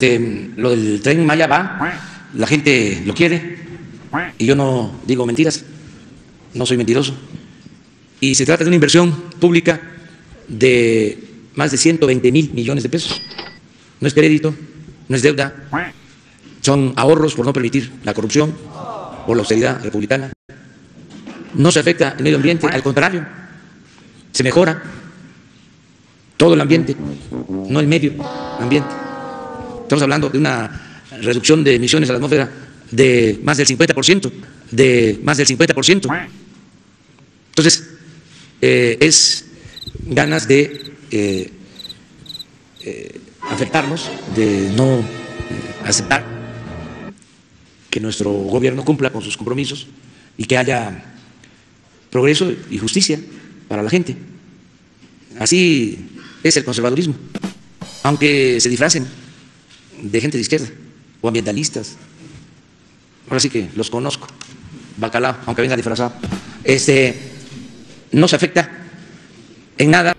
Lo del tren Maya va, la gente lo quiere y yo no digo mentiras, no soy mentiroso. Y se trata de una inversión pública de más de 120 mil millones de pesos. No es crédito, no es deuda, son ahorros por no permitir la corrupción, por la austeridad republicana. No se afecta el medio ambiente, al contrario, se mejora todo el ambiente, no el medio ambiente. Estamos hablando de una reducción de emisiones a la atmósfera de más del 50%, de más del 50%. Entonces, eh, es ganas de eh, eh, afectarnos, de no aceptar que nuestro gobierno cumpla con sus compromisos y que haya progreso y justicia para la gente. Así es el conservadurismo, aunque se disfracen de gente de izquierda o ambientalistas. Ahora sí que los conozco, bacalao, aunque venga disfrazado. Este, no se afecta en nada